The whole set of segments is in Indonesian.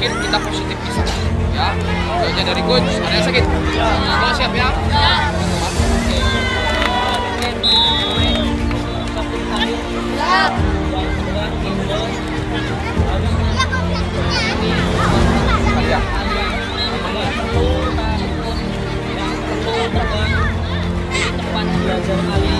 Bikin kita positif bisa. Ya, Doanya dari coach. Ada yang sakit? Semua siap ya? Belajar kalian,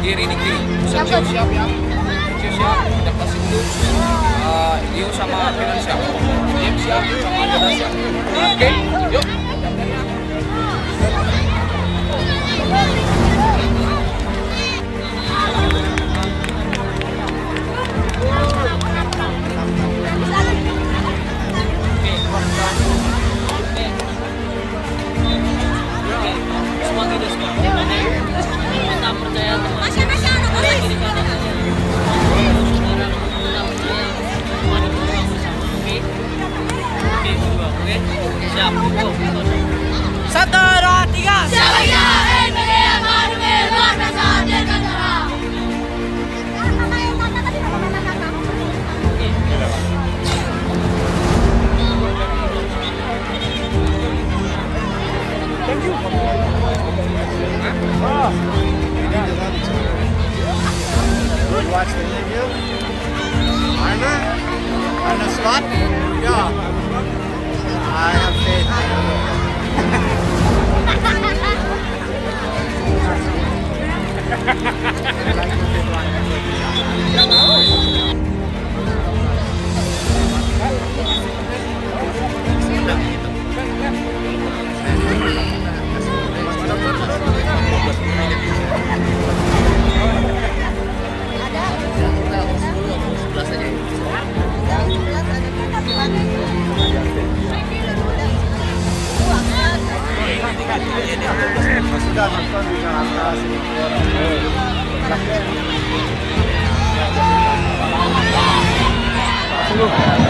kiri di kiri siap siap ya siap. siap. Adaptasi dulu uh, Leo sama Renan siap. Siap sama Dada siap. Oke Watch the interview. Arna? Arna Slot? Yeah. Yeah.